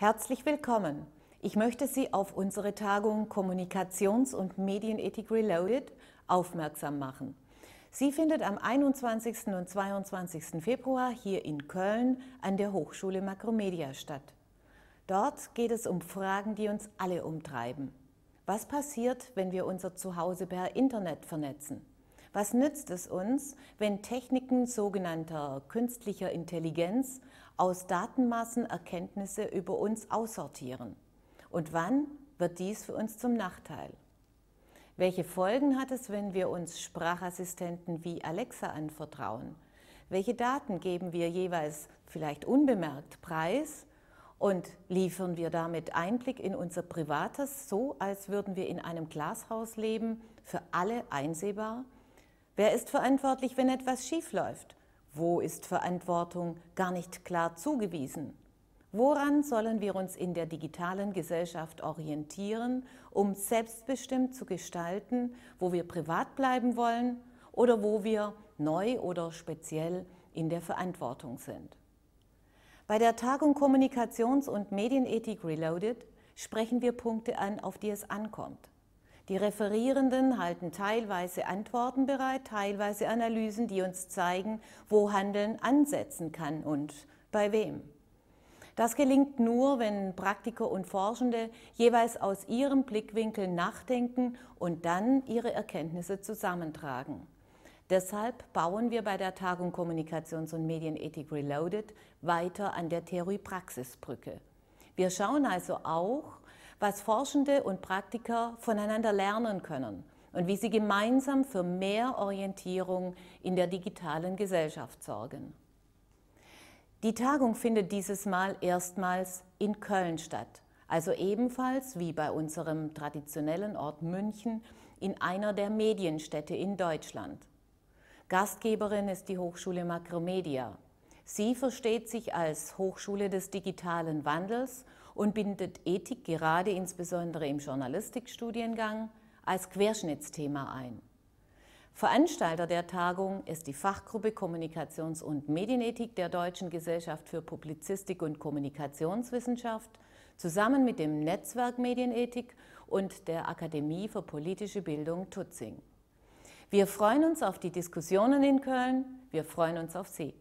Herzlich willkommen. Ich möchte Sie auf unsere Tagung Kommunikations- und Medienethik Reloaded aufmerksam machen. Sie findet am 21. und 22. Februar hier in Köln an der Hochschule Makromedia statt. Dort geht es um Fragen, die uns alle umtreiben. Was passiert, wenn wir unser Zuhause per Internet vernetzen? Was nützt es uns, wenn Techniken sogenannter künstlicher Intelligenz aus Datenmassen Erkenntnisse über uns aussortieren? Und wann wird dies für uns zum Nachteil? Welche Folgen hat es, wenn wir uns Sprachassistenten wie Alexa anvertrauen? Welche Daten geben wir jeweils vielleicht unbemerkt preis? Und liefern wir damit Einblick in unser Privates, so als würden wir in einem Glashaus leben, für alle einsehbar? Wer ist verantwortlich, wenn etwas schiefläuft? Wo ist Verantwortung gar nicht klar zugewiesen? Woran sollen wir uns in der digitalen Gesellschaft orientieren, um selbstbestimmt zu gestalten, wo wir privat bleiben wollen oder wo wir neu oder speziell in der Verantwortung sind? Bei der Tagung Kommunikations- und Medienethik Reloaded sprechen wir Punkte an, auf die es ankommt. Die Referierenden halten teilweise Antworten bereit, teilweise Analysen, die uns zeigen, wo Handeln ansetzen kann und bei wem. Das gelingt nur, wenn Praktiker und Forschende jeweils aus ihrem Blickwinkel nachdenken und dann ihre Erkenntnisse zusammentragen. Deshalb bauen wir bei der Tagung Kommunikations- und Medienethik Reloaded weiter an der Theorie-Praxis-Brücke. Wir schauen also auch, was Forschende und Praktiker voneinander lernen können und wie sie gemeinsam für mehr Orientierung in der digitalen Gesellschaft sorgen. Die Tagung findet dieses Mal erstmals in Köln statt, also ebenfalls wie bei unserem traditionellen Ort München in einer der Medienstädte in Deutschland. Gastgeberin ist die Hochschule Makromedia. Sie versteht sich als Hochschule des digitalen Wandels und bindet Ethik gerade insbesondere im Journalistikstudiengang als Querschnittsthema ein. Veranstalter der Tagung ist die Fachgruppe Kommunikations- und Medienethik der Deutschen Gesellschaft für Publizistik und Kommunikationswissenschaft zusammen mit dem Netzwerk Medienethik und der Akademie für politische Bildung Tutzing. Wir freuen uns auf die Diskussionen in Köln. Wir freuen uns auf Sie.